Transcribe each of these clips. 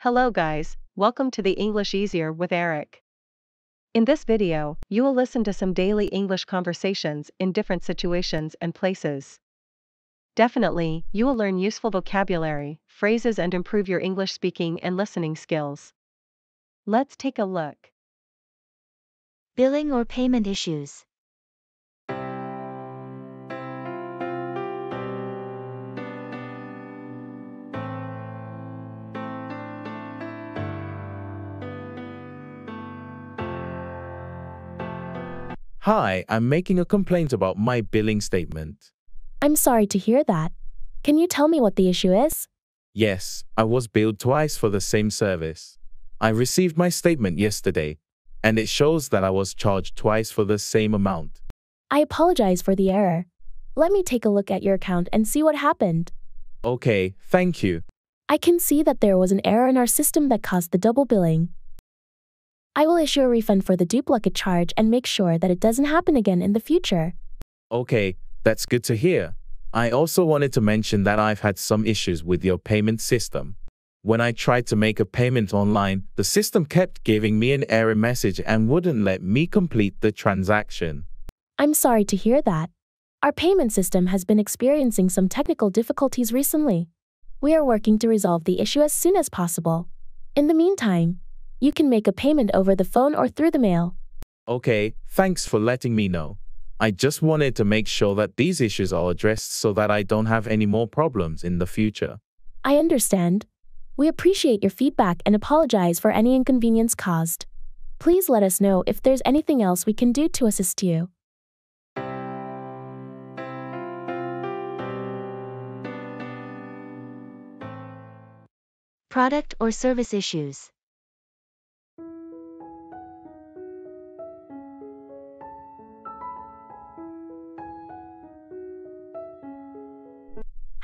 Hello guys, welcome to the English Easier with Eric. In this video, you will listen to some daily English conversations in different situations and places. Definitely, you will learn useful vocabulary, phrases and improve your English speaking and listening skills. Let's take a look. Billing or payment issues. Hi, I'm making a complaint about my billing statement. I'm sorry to hear that. Can you tell me what the issue is? Yes, I was billed twice for the same service. I received my statement yesterday, and it shows that I was charged twice for the same amount. I apologize for the error. Let me take a look at your account and see what happened. Okay, thank you. I can see that there was an error in our system that caused the double billing. I will issue a refund for the duplicate charge and make sure that it doesn't happen again in the future. Okay, that's good to hear. I also wanted to mention that I've had some issues with your payment system. When I tried to make a payment online, the system kept giving me an error message and wouldn't let me complete the transaction. I'm sorry to hear that. Our payment system has been experiencing some technical difficulties recently. We are working to resolve the issue as soon as possible. In the meantime, you can make a payment over the phone or through the mail. Okay, thanks for letting me know. I just wanted to make sure that these issues are addressed so that I don't have any more problems in the future. I understand. We appreciate your feedback and apologize for any inconvenience caused. Please let us know if there's anything else we can do to assist you. Product or service issues.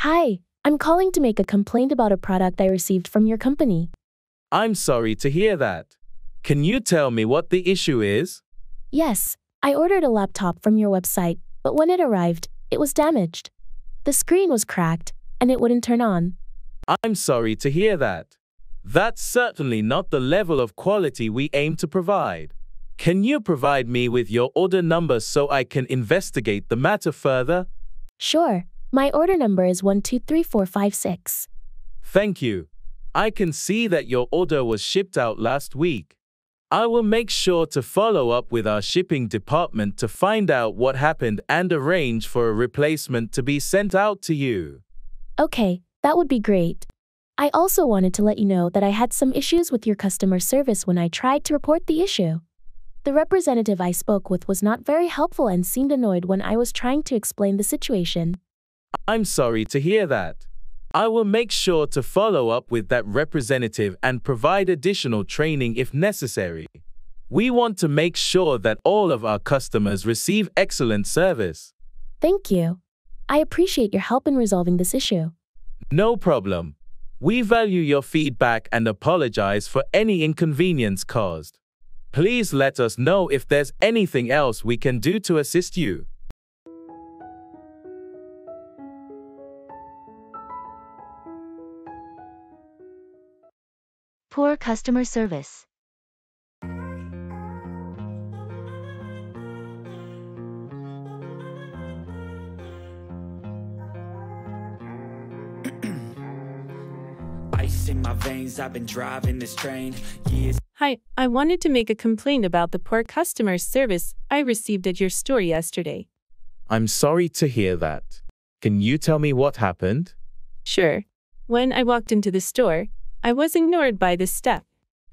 Hi, I'm calling to make a complaint about a product I received from your company. I'm sorry to hear that. Can you tell me what the issue is? Yes, I ordered a laptop from your website, but when it arrived, it was damaged. The screen was cracked, and it wouldn't turn on. I'm sorry to hear that. That's certainly not the level of quality we aim to provide. Can you provide me with your order number so I can investigate the matter further? Sure, my order number is 123456. Thank you. I can see that your order was shipped out last week. I will make sure to follow up with our shipping department to find out what happened and arrange for a replacement to be sent out to you. Okay, that would be great. I also wanted to let you know that I had some issues with your customer service when I tried to report the issue. The representative I spoke with was not very helpful and seemed annoyed when I was trying to explain the situation. I'm sorry to hear that. I will make sure to follow up with that representative and provide additional training if necessary. We want to make sure that all of our customers receive excellent service. Thank you. I appreciate your help in resolving this issue. No problem. We value your feedback and apologize for any inconvenience caused. Please let us know if there's anything else we can do to assist you. Poor customer service. Ice in my veins, I've been driving this train years. Hi, I wanted to make a complaint about the poor customer service I received at your store yesterday. I'm sorry to hear that. Can you tell me what happened? Sure. When I walked into the store, I was ignored by the staff,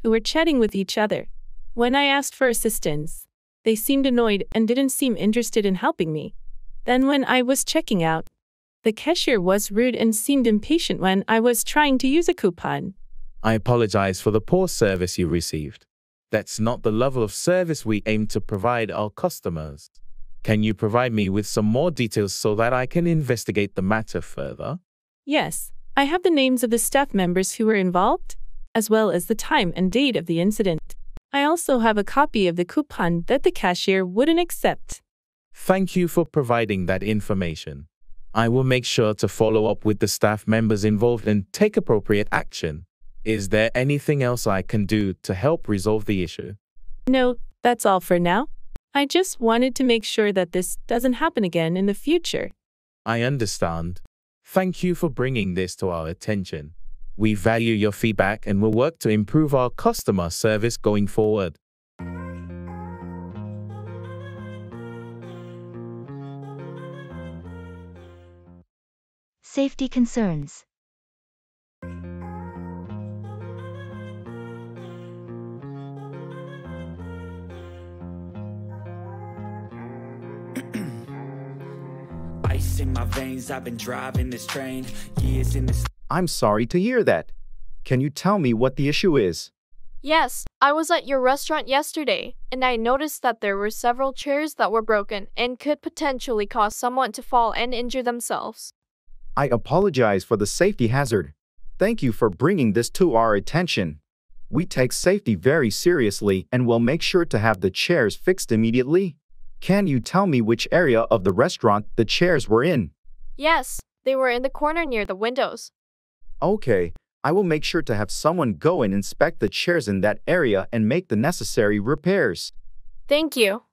who were chatting with each other. When I asked for assistance, they seemed annoyed and didn't seem interested in helping me. Then, when I was checking out, the cashier was rude and seemed impatient when I was trying to use a coupon. I apologize for the poor service you received. That's not the level of service we aim to provide our customers. Can you provide me with some more details so that I can investigate the matter further? Yes, I have the names of the staff members who were involved, as well as the time and date of the incident. I also have a copy of the coupon that the cashier wouldn't accept. Thank you for providing that information. I will make sure to follow up with the staff members involved and take appropriate action. Is there anything else I can do to help resolve the issue? No, that's all for now. I just wanted to make sure that this doesn't happen again in the future. I understand. Thank you for bringing this to our attention. We value your feedback and will work to improve our customer service going forward. Safety concerns. Ice in my veins, I've been driving this train. Years in this I'm sorry to hear that. Can you tell me what the issue is? Yes, I was at your restaurant yesterday, and I noticed that there were several chairs that were broken and could potentially cause someone to fall and injure themselves. I apologize for the safety hazard. Thank you for bringing this to our attention. We take safety very seriously and will make sure to have the chairs fixed immediately. Can you tell me which area of the restaurant the chairs were in? Yes, they were in the corner near the windows. Okay, I will make sure to have someone go and inspect the chairs in that area and make the necessary repairs. Thank you.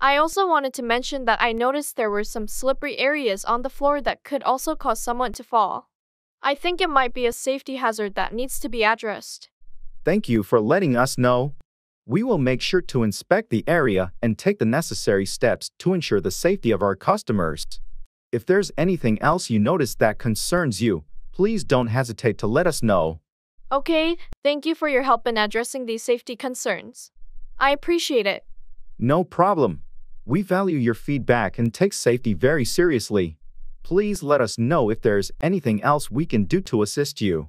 I also wanted to mention that I noticed there were some slippery areas on the floor that could also cause someone to fall. I think it might be a safety hazard that needs to be addressed. Thank you for letting us know. We will make sure to inspect the area and take the necessary steps to ensure the safety of our customers. If there's anything else you notice that concerns you, please don't hesitate to let us know. Okay, thank you for your help in addressing these safety concerns. I appreciate it. No problem. We value your feedback and take safety very seriously. Please let us know if there's anything else we can do to assist you.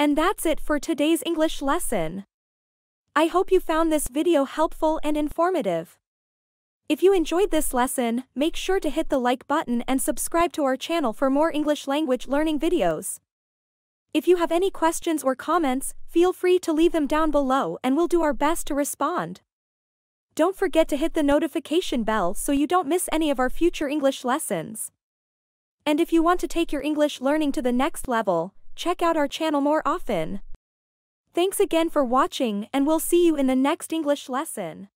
And that's it for today's English lesson. I hope you found this video helpful and informative. If you enjoyed this lesson, make sure to hit the like button and subscribe to our channel for more English language learning videos. If you have any questions or comments, feel free to leave them down below and we'll do our best to respond. Don't forget to hit the notification bell so you don't miss any of our future English lessons. And if you want to take your English learning to the next level, check out our channel more often. Thanks again for watching and we'll see you in the next English lesson.